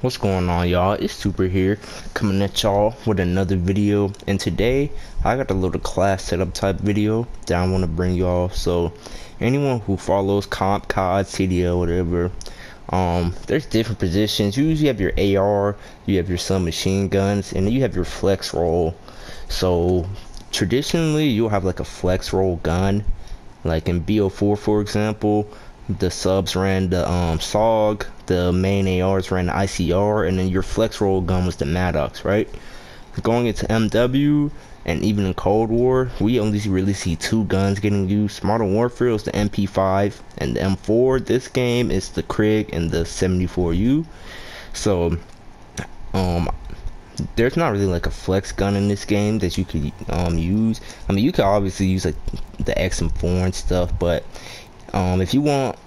What's going on y'all? It's Super here coming at y'all with another video. And today I got a little class setup type video that I want to bring y'all. So anyone who follows comp, COD, CDL, whatever um there's different positions. You usually have your AR you have your submachine guns and then you have your flex role. So traditionally you'll have like a flex role gun like in BO4 for example the subs ran the um, SOG, the main ARs ran the ICR, and then your flex role gun was the Maddox, right? Going into MW and even in Cold War, we only really see two guns getting used. Modern Warfare is the MP5 and the M4. This game is the Krig and the 74U. So, um, there's not really like a flex gun in this game that you could um use. I mean, you could obviously use like the XM4 and stuff, but um, if you want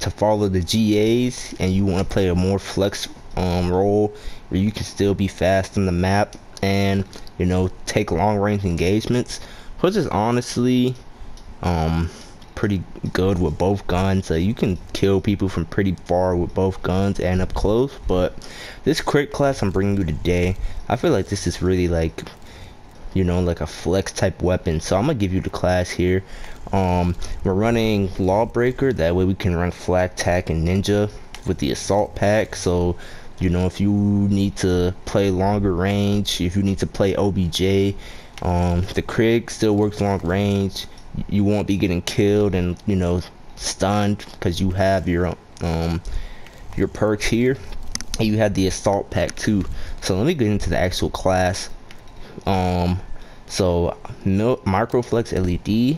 to follow the GAs and you want to play a more flex um, role where you can still be fast on the map and you know take long range engagements, which is honestly um, pretty good with both guns. You can kill people from pretty far with both guns and up close. But this Krig class I'm bringing you today, I feel like this is really like you know like a flex type weapon so i'm gonna give you the class here um we're running lawbreaker. That way we can run flak tac and ninja with the assault pack. So you know if you need to play longer range if you need to play obj um the krig still works long range. You won't be getting killed and you know stunned because you have your um your perks here. And you have the assault pack too. So let me get into the actual class. Um so microflex led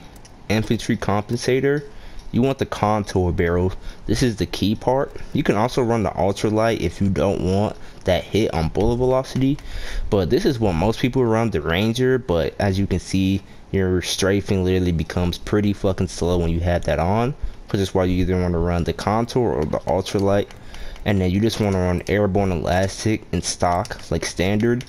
infantry compensator you want the contour barrel. This is the key part. You can also run the ultralight if you don't want that hit on bullet velocity but this is what most people run the ranger but as you can see your strafing literally becomes pretty fucking slow when you have that on which is why you either want to run the contour or the ultralight and then you just want to run airborne elastic in stock like standard.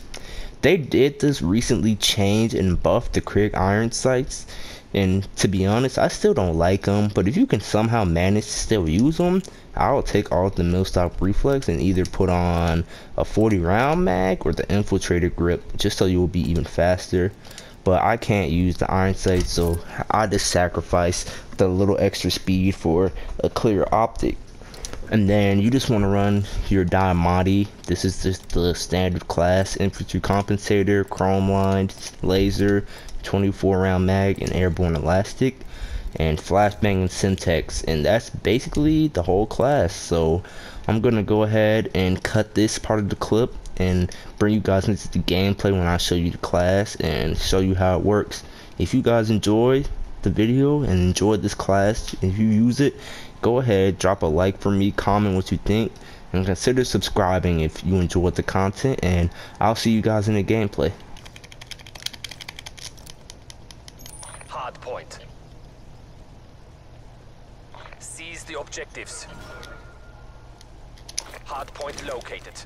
They did this recently change and buff the Krig iron sights and to be honest I still don't like them but if you can somehow manage to still use them I'll take all the Millstop reflex and either put on a 40 round mag or the infiltrator grip just so you will be even faster. But I can't use the iron sight so I just sacrifice the little extra speed for a clear optic and then you just want to run your Diamatti. This is just the standard class infantry compensator, chrome lined, laser, 24 round mag, and airborne elastic, and flashbang and Semtex. And that's basically the whole class. So I'm gonna go ahead and cut this part of the clip and bring you guys into the gameplay when I show you the class and show you how it works. If you guys enjoy the video and enjoy this class, if you use it, go ahead, drop a like for me, comment what you think, and consider subscribing if you enjoyed the content, and I'll see you guys in the gameplay. Hard point. Seize the objectives. Hard point located.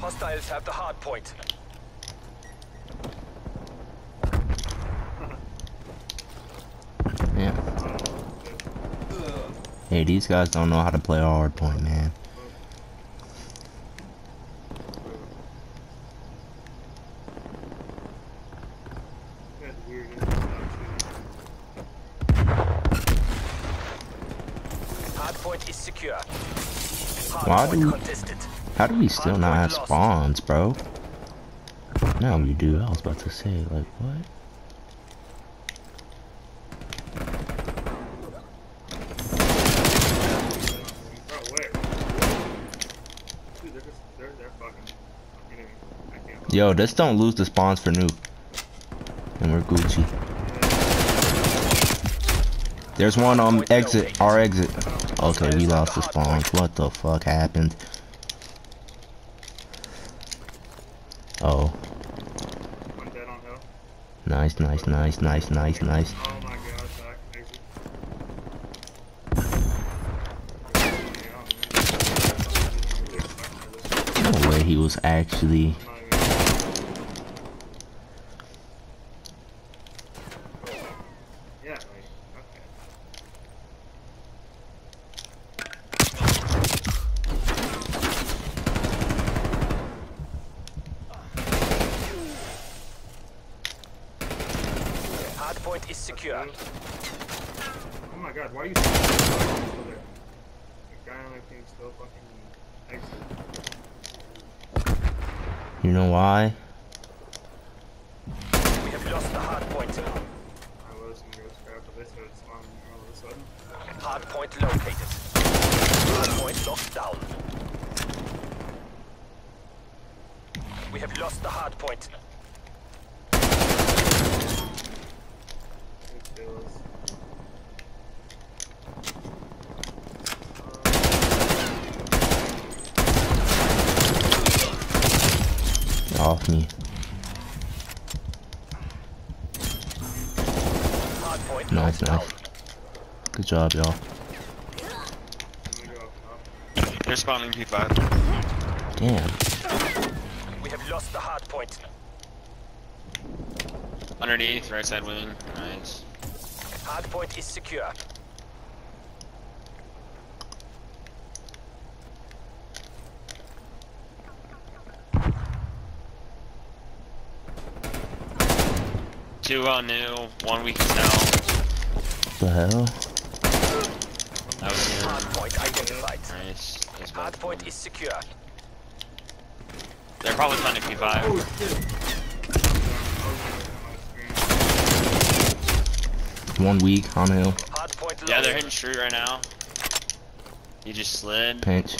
Hostiles have the hard point. Yeah. Hey, these guys don't know how to play a hard point, man. Hardpoint is secure. Why do we, how do we still not have spawns, bro? Now we do. I was about to say, like, what? Yo, just don't lose the spawns for noob. And we're Gucci. There's one on exit, our exit. Okay, we lost the spawns. What the fuck happened? Oh. Nice, nice, nice, nice, nice, nice. he was actually Hardpoint is secure. Oh my god, why are you still there? The guy on my team still fucking exit. You know why? We have lost the hard point. I was gonna scrap, but they started spawning all of a sudden. Hard point located. Hard point locked down. We have lost the hard point. It feels. Off me. Nice, locked nice. Good job, y'all. I'm gonna go up top. They're spawning P5. Damn. We have lost the hard point. Underneath, right side wing. Nice. Hard point is secure. Two on new, one weak is now. The hell? That was him. Hard point identified. Nice. That's Hard point is secure. They're probably finding P5. Oh shit! One week on hill. Yeah, they're hitting street right now. He just slid. Pinch.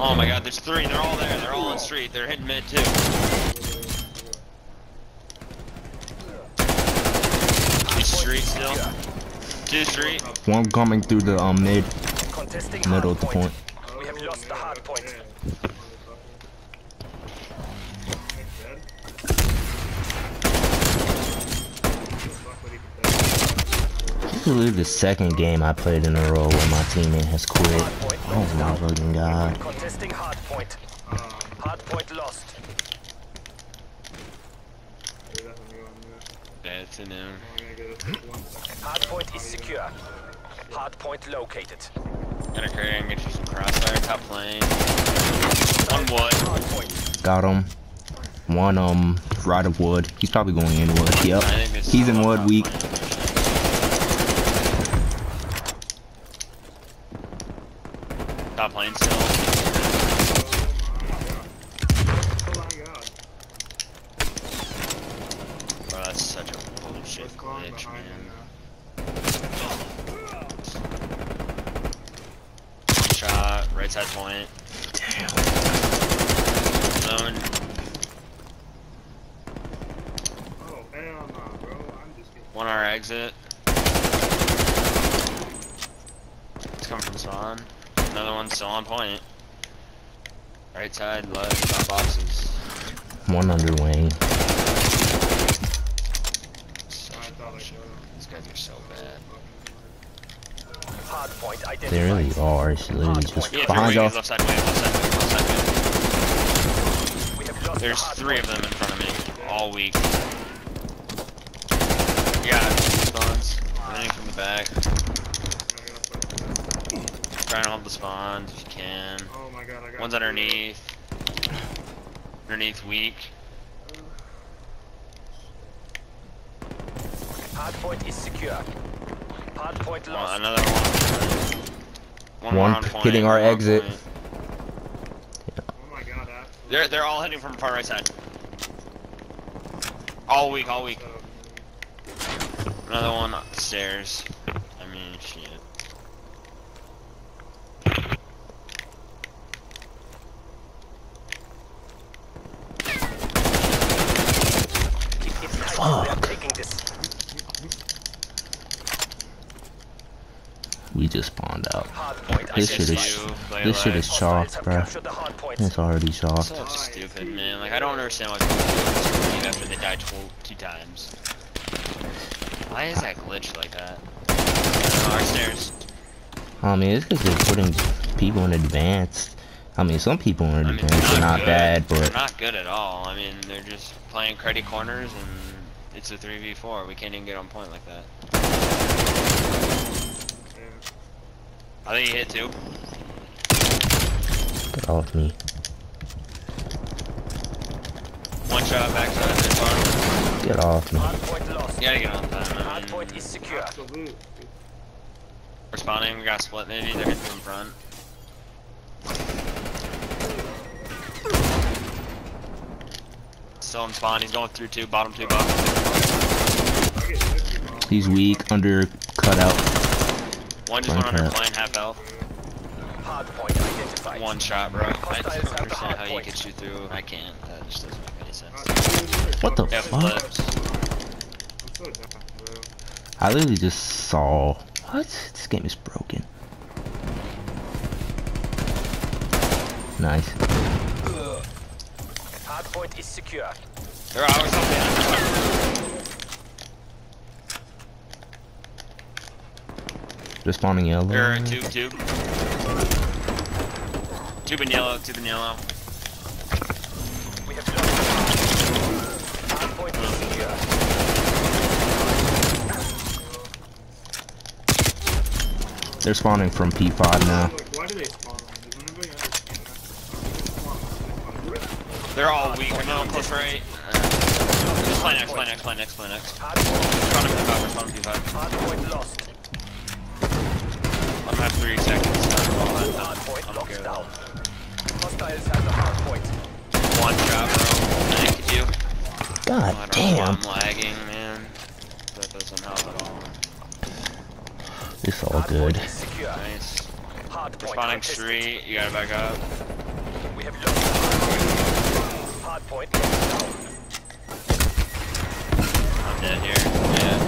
Oh my god, there's three. They're all there. They're all on street. They're hitting mid too. Two street still. Two street. One coming through the um mid middle hard at the point. We have lost the hard point. This is literally the second game I played in a row where my teammate has quit. Oh my fucking god. Contesting hard point. Hard point lost. Yeah, it's in him. Hard point is secure. Hard point located. Gonna carry and get you some crossfire. Top plane. One wood. Got him. One um right of wood. He's probably going in wood. Yep. I think this He's in wood top weak. plane. Top plane still. Bro, that's such a bullshit glitch, man. Shot, right side point. Zone. Oh, hell nah, bro. I'm just getting. One our exit. It's coming from spawn. Another one still on point. Right side, left, on boxes. One under wing. Such I a thought I bullshit. could. These guys are so bad. Hard point identified. They really are. It's literally just Yeah, behind y'all. There's three of them in front of me, all weak. Yeah, spawns. Running from the back. Trying to hold the spawns if you can. Oh my god, I got. One's underneath. Underneath weak. Hard point is secure. Hard point One, lost. another one. One, One more on point, hitting our one exit. point. Oh my god. They're they're all hitting from far right side. All weak, all weak. Another one upstairs. I mean, shit. Time. We are taking this. We just spawned out. This shit is this shit is chalked, bro. captured the hard point. It's already chalked. So stupid, man. Like I don't understand why people after they die tw- two times. Why is that glitch like that? Oh, our stairs. I mean, it's because they're putting people in advance. I mean, some people in I mean, advance are not good. bad, They're not good at all. I mean, they're just playing credit corners and it's a 3v4. We can't even get on point like that. I think he hit two. get off me. One shot backside. They're far. Get off me. Hard point lost. gotta get on time. I Hard point is secure. Absolute. we're spawning. We got split. Maybe they're hitting from front. Still in spawn. He's going through two. Bottom two. Bottom two. I get 50 miles. He's weak, under cutout. One just went Okay. under plane. Half health. Hard point identified. One shot, bro. I Hostiles don't have understand how you can shoot through. I can't. That just doesn't make any sense. What the Yeah, fuck? flips. I'm so dumb, bro. I literally just saw. What? This game is broken. Nice. Hard point is secure. There are always something. Just spawning yellow. There are tube, tube. Tube and yellow, tube and yellow. We have lost. Hard point is secure. They're spawning from P5 now. They're all weak. We're now close right. Play next, play next, play next, spawning street. You gotta back up. We have lost hard point. Hard point locked down. I'm dead here. Yeah.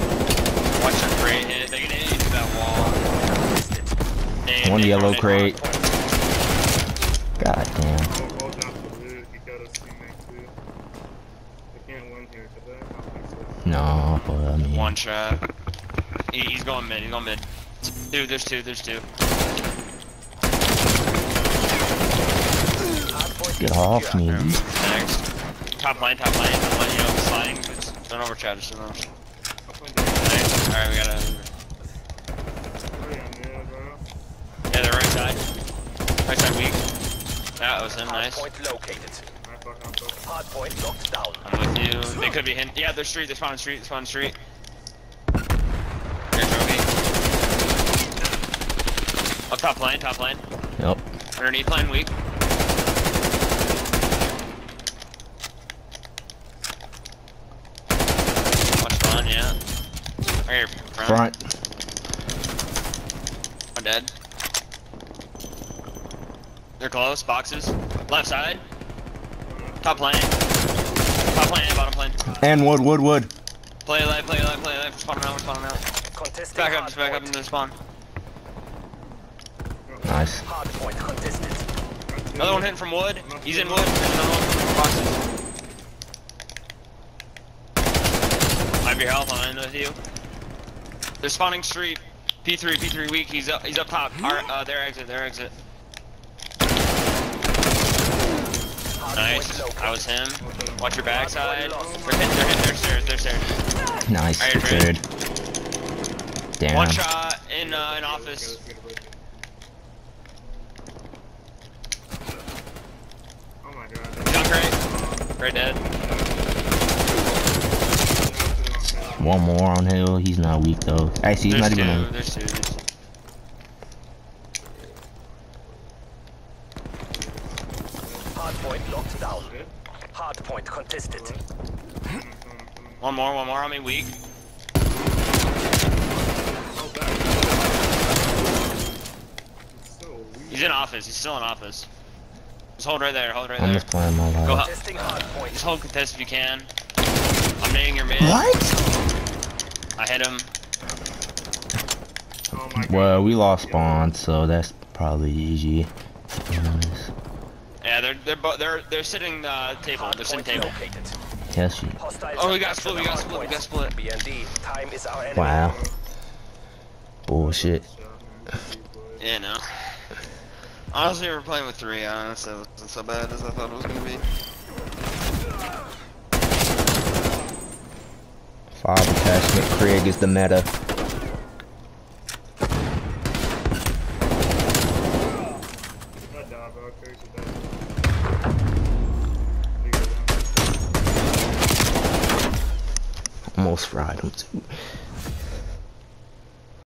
Watch your crate hit. They can hit you through that wall. Nade, One yellow crate. God damn. Don't roll down to loot if you got a teammate too. They can't win here, could they? I don't think so. No, but I mean. One shot. He, he's going mid. He's going mid. Dude, There's two. There's two. Hard point Get off secure. me. Next. Top lane. Top lane. Top lane. You know, sliding. Just don't overcharge. Just don't overcharge. Up. Nice. All right, we gotta. Hurry on there, bro. Yeah, the right side. Right side weak. That was him. Nice. point located. I fuck, I'm so Hard point locked down. I'm with you. They could be hint. Yeah, they're street. They're spawning street. They're spawning street. Up top lane. Top lane. Yep. Underneath lane weak. Right here, front. Front. I'm dead. They're close, boxes. Left side. Top lane. Top lane, bottom lane. And wood, wood, wood. Play life, play life, play life. We're spawning out, we're spawning out. Contesting Back up, just back up point. into the spawn. Nice. Hard point contested. Another one hitting from wood. He's in wood. There's another one from boxes. Might be health on with you. They're spawning street. P3, P3 weak. He's up. He's up top. Our, uh, their exit. Their exit. Nice. That was him. Watch your backside. They're hitting. They're hitting. They're stairs. They're stairs. Nice. Alright, Third. Damn. One shot in uh, in office. Oh my god. On crate. Crate dead. One more on hill. He's not weak though. Actually, he's There's not two. even. On... There's two. There's two. Hard point locked down. Hard point contested. One more. One more on me. Weak. He's in office. He's still in office. Just hold right there. Hold right I'm there. just playing my Go life. up. Hard. Just hold contest if you can. I'm nading your mid. What? I hit him. Oh my god. Well, we lost spawn, so that's probably easy. to be honest. Yeah, they're they're bo- they're they're sitting uh, table. They're sitting table. located. Yes, you. Hostiles Oh, we got split, we got split, we got split. BND, time is our enemy. Wow. Bullshit. Yeah, no. Honestly, we're playing with three. Honestly, it wasn't so bad as I thought it was gonna be. Five attachment. Krig is the meta. Almost fried him too.